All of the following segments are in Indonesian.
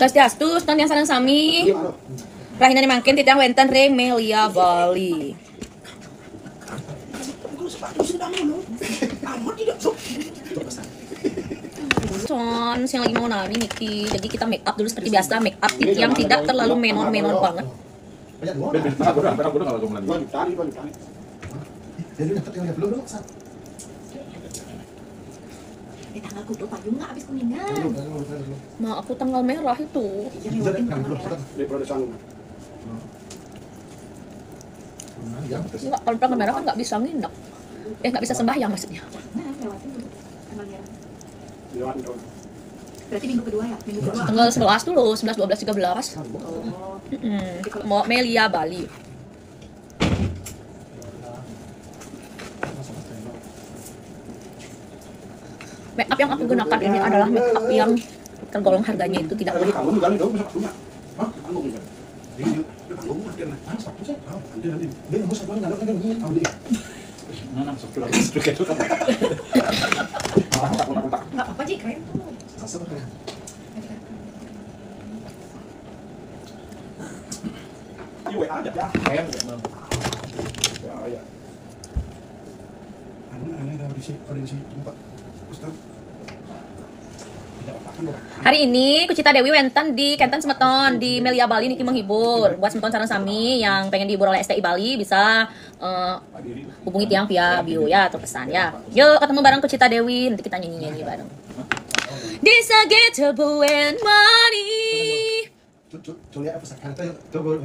Swastiastu, stun yang sarang sami. Rahina makin titang wenten ring Melia Bali. Son, yang lagi mau nari Niki. Jadi kita make up dulu seperti biasa, make up yang tidak terlalu menor-menor banget. Banyak dua. Ben, ben, tengah bodoh, tengah bodoh kalau kamu lagi. Dua juta, dua juta. Jadi dapat yang belum belum sat. Di tanggal kudu payung nggak habis kuningan. Nah, aku tanggal merah itu. Lewatin kan tanggal. Di produsen. Nah, ya. Enggak, kalau tanggal merah kan nggak bisa nginep. Eh, nggak bisa sembahyang maksudnya. Nah, lewatin dulu. Tanggal merah. Lewat itu. Berarti minggu kedua ya? Minggu kedua. Tanggal 11 dulu, 11, 12, 13. Oh. Melia Bali. Make up yang aku gunakan ini adalah make up yang tergolong harganya itu tidak mahal. Ini nggak apa-apa, Ji. Keren tuh. Ini WA aja ya. Memang. Ya, ya. Anu, aneh di di sini tempat. Ustaz. Tidak apa-apa kan, Dok? Hari ini Kucita Dewi Wenten di Kenten Semeton di Melia Bali Niki menghibur. Buat Semeton sarang sami yang pengen dihibur oleh STI Bali bisa eh, Diri. hubungi tiang via bio ya atau pesan ya. Yuk ketemu bareng Kucita Dewi nanti kita bareng. And money.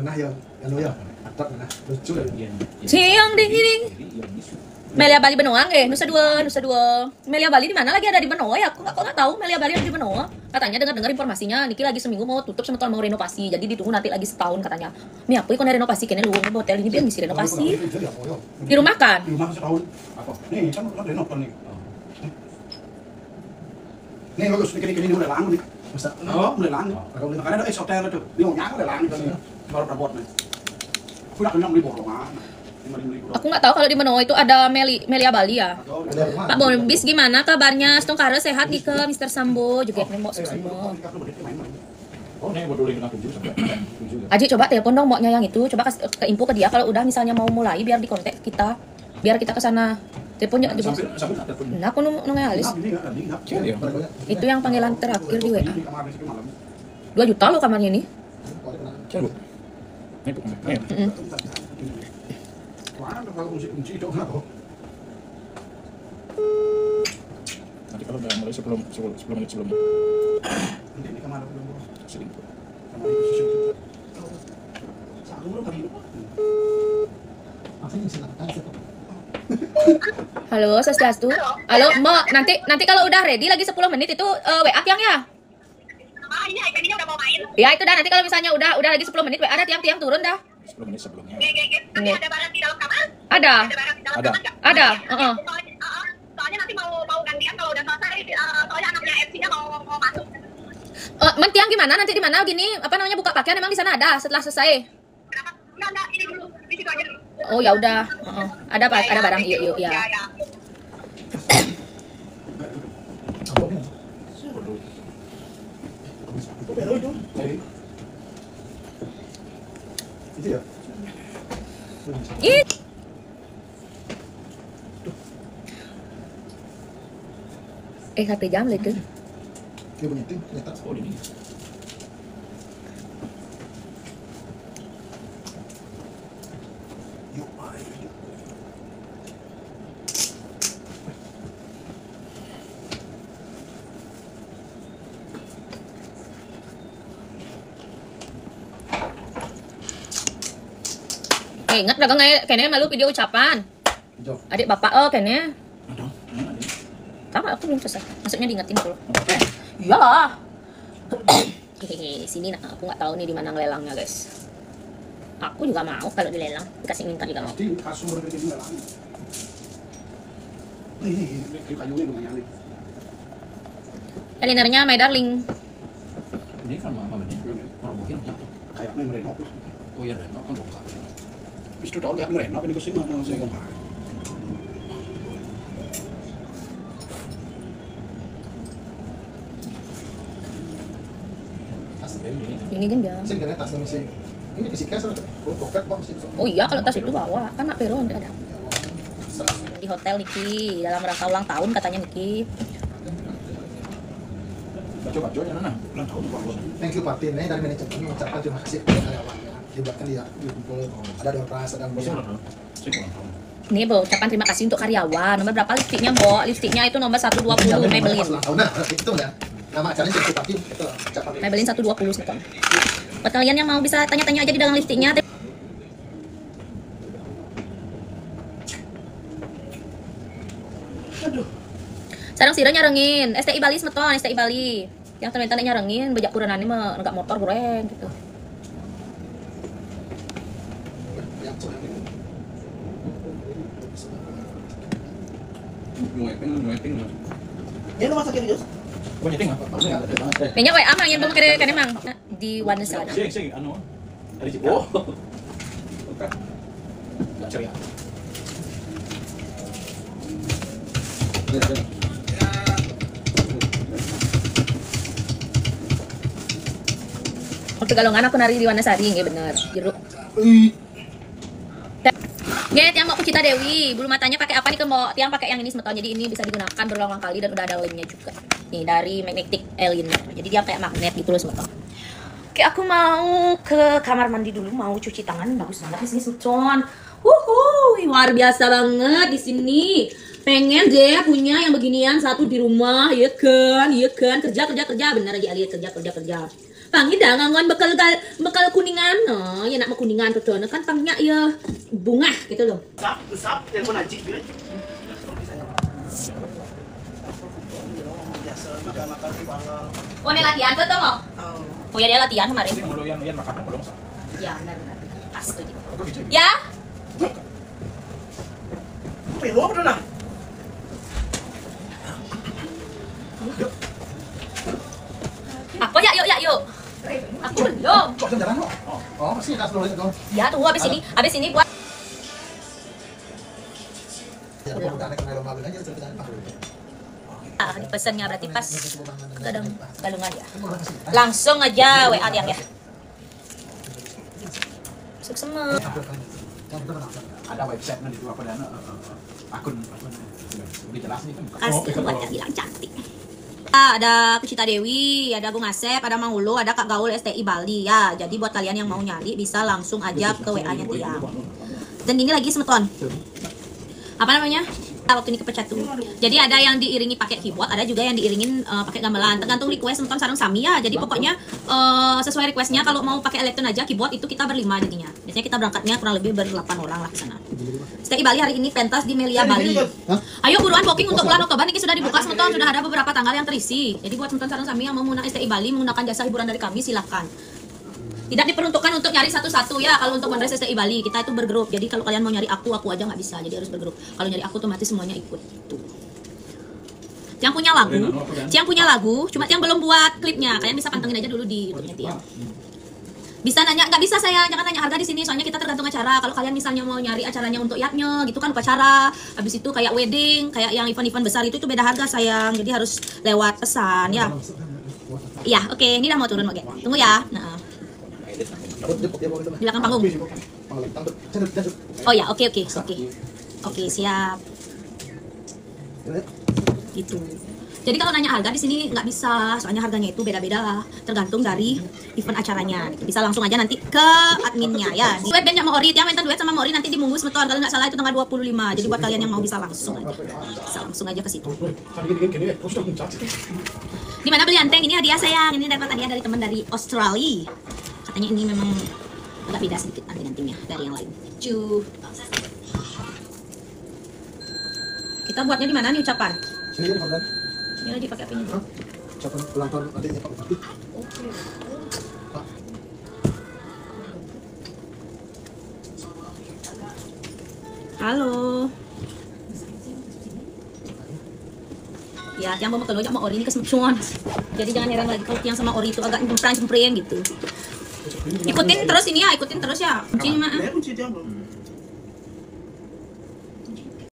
Nah ya, anu ya, atat nah, lucu ya. Iya. Siang ding Iya. Melia Bali Benoa eh Nusa Dua Nusa Dua Melia Bali di mana lagi ada di Benoa ya aku nggak kok nggak tahu Melia Bali ada di Benoa katanya dengar dengar informasinya Niki lagi seminggu mau tutup sementara mau renovasi jadi ditunggu nanti lagi setahun katanya Mi aku ikut renovasi kene lu hotel ini biar ngisi renovasi di rumah kan Di rumah setahun. Apa? Nih, kan ada nonton nih. Nih, bagus. Ini kini udah lang nih. Masa Oh, udah lang. Makanya ada hotel itu. Dia mau nyangka udah lang nih. Baru rabot nih. Udah kenyang beli bolongan. Aku nggak tahu kalau di Benoa itu ada Meli Melia Bali ya. Pak Bombis gimana kabarnya Stungkara sehat nih ke Mr. Sambo juga nembok semua. Aji coba telepon dong maunya yang itu coba kasih ke info ke dia kalau udah misalnya mau mulai biar di kontak kita biar kita ke sana teleponnya pun. nah aku nunggu alis ini enggak. Iya. itu yang panggilan terakhir di WA. 2 juta loh kamarnya ini. Ini Wah, kalau kunci kunci itu kenapa? Nanti kalau udah mulai sebelum sebelum sebelum menit sebelumnya. Nanti ini kamar belum. Itu susu kita. Satu belum tadi. Apa yang silakan halo swastiastu halo mbak nanti nanti kalau udah ready lagi 10 menit itu eh, WA tiang ya Ah, ini ikannya udah mau main. ya itu dah nanti kalau misalnya udah udah lagi 10 menit WA ada tiang-tiang turun dah Sebelum menit sebelumnya. Oke, oke, oke. Iya. ada barang di dalam kamar? ada Ada barang di dalam Ada. kamar nggak? Ada, heeh. Soalnya, uh-uh. soalnya nanti mau mau gantian kalau udah selesai. uh, soalnya anaknya MC-nya mau mau masuk. Eh, men tiang gimana nanti di mana gini apa namanya buka pakaian emang di sana ada setelah selesai Kenapa? Enggak, enggak. Ini dulu. Di situ aja dulu. oh ya udah Heeh. ada apa ada barang yuk yuk ya Ya, ya. Itu ya. Ih. Eh, HP jam lah itu. Dia punya tim, ternyata. oh ini. Yuk, ayo, yuk. Eh, ingat dagang kayak kayaknya malu video ucapan. Adik bapak oh ada. Sama aku belum selesai. Maksudnya diingetin dulu. Iyalah. Hehehe, sini nah aku nggak tahu nih di mana ngelelangnya, guys. Aku juga mau kalau dilelang, dikasih minta juga mau. Pasti kasur nih, ini kayunya lumayan. Elinernya my darling. ini kan apa ini? Orang mungkin. Kayaknya merenov. Oh iya, dan kan Itu tahu lihat merenov ini ke sini mau saya ke mana? tas Ini kan dia. sih kena tas nama sih ini di sikas oh pocket kok sih Oh iya kalau tas itu bawa kan nak peron ada. Di hotel Niki dalam rangka ulang tahun katanya Niki. Baca-baca ya nana. Ulang tahun Pak. thank you Patin ini dari manajemen mengucapkan terima kasih kepada karyawannya dibuatkan dia dikumpul ada door prize ada tahun. Ini Bo, ucapan terima kasih untuk karyawan. Nomor berapa lipstiknya, Bo? Lipstiknya itu nomor 120 Maybelline. Nah, itu ya. Nama acaranya Thank you Patin itu ucapan Maybelline 120 Sneakon. Buat kalian yang mau bisa tanya-tanya aja di dalam lipstiknya. Sarang sira nyarengin, STI Bali semeton, STI Bali. Yang terminta nyarengin, bejak kuranane mah enggak motor goreng gitu. Ini rumah sakit Yus. Kau nyeting apa? Maksudnya ada banget teh. Minyak WA mah yang belum kere kene mang di One. Sing, sing, anu. Oh. Nggak ceria. Waktu galongan aku nari di Wanasari, nggih bener. Jeruk. Get yang mau Cita Dewi, bulu matanya pakai apa nih ke mau tiang pakai yang ini semeton. Jadi ini bisa digunakan berulang-ulang kali dan udah ada lemnya juga. Nih dari Magnetic Alien. Jadi dia kayak magnet gitu loh semeton. Oke, aku mau ke kamar mandi dulu, mau cuci tangan. Bagus banget di sini semeton. Wuhu, luar biasa banget di sini. Pengen deh punya yang beginian satu di rumah, ya kan, ya kan. Kerja, kerja, kerja, bener aja lihat kerja, kerja, kerja. Pangi dah ngangon bekal bekal kuningan, no. ya nak mau kuningan tuh tuh, kan pangnya ya bunga gitu loh. Sap, sap, telepon aja gitu. Biasa makan-makan di bangga. Oh, ini latihan tuh tuh mau? Oh ya dia latihan kemarin. Mau yang yang makan belum sah. Ya benar benar. Pas tuh. gitu. Ya, Pero apa na? aku ya yuk ya yuk. Aku belum. kok jalan kok oh masih tas dulu itu Ya tunggu habis ini, habis ini buat ya aja ah, dipesannya berarti pas kadang orang kasih. Langsung aja WA tiang ya. Sukses. Ada website nanti itu apa dana akun akun lebih jelas nih kan. Asli buatnya bilang cantik. Ada Kucita Dewi, ada Bung Asep, ada Mang Ulu, ada Kak Gaul STI Bali ya. Jadi buat kalian yang mau nyari bisa langsung aja ke WA-nya Tiang. Dan ini lagi semeton. Apa namanya? Ah, waktu ini kepecah tuh. Jadi ada yang diiringi pakai keyboard, ada juga yang diiringin eh, pakai gamelan. Tergantung request semeton sarang sami ya. Jadi pokoknya eh, sesuai requestnya kalau mau pakai elektron aja keyboard itu kita berlima jadinya. Biasanya kita berangkatnya kurang lebih berdelapan orang lah ke sana. STI Bali hari ini pentas di Melia Bali. Ayo buruan booking untuk bulan Oktober ini sudah dibuka semeton sudah ada beberapa tanggal yang terisi. Jadi buat semeton sarang sami yang mau menggunakan STI Bali menggunakan jasa hiburan dari kami silahkan. Tidak diperuntukkan untuk nyari satu-satu ya kalau untuk Mandres STI Bali kita itu bergrup. Jadi kalau kalian mau nyari aku aku aja nggak bisa. Jadi harus bergrup. Kalau nyari aku otomatis semuanya ikut. Tuh. Yang punya lagu, yang punya lagu, cuma yang belum buat klipnya. Kalian bisa pantengin aja dulu di YouTube-nya Tiang. Bisa nanya, nggak bisa saya, jangan nanya harga di sini, soalnya kita tergantung acara. Kalau kalian misalnya mau nyari acaranya untuk yaknya, gitu kan upacara. Habis itu kayak wedding, kayak yang event-event besar itu itu beda harga sayang. Jadi harus lewat pesan ya. Iya, oke, ini udah mau turun oke. Tunggu ya. Nah, belakang panggung. Oh ya, oke oke oke. Oke, siap. Gitu. Jadi kalau nanya harga di sini nggak bisa, soalnya harganya itu beda-beda, tergantung dari event acaranya. Bisa langsung aja nanti ke adminnya ya. Di web bandnya Maori, tiap minta duet sama Maori nanti di Munggus Meton kalau nggak salah itu tanggal 25. Jadi buat kalian yang mau bisa langsung aja, bisa langsung aja ke situ. Di mana beli anteng? Ini hadiah sayang. Ini dapat hadiah dari teman dari Australia. Katanya ini memang agak beda sedikit anting-antingnya dari yang lain. Cu. Kita buatnya di mana nih ucapan? Sini kan. Ini lagi pakai apa ini? Ucapan ulang tahun adiknya Pak Bupati. Halo. Ya, yang mau makan sama Ori ini kesemcuan. Jadi jangan heran lagi kalau yang sama Ori itu agak cemprang cempreng gitu. Ikutin terus ini ya, ikutin terus ya. Meron siya dyan.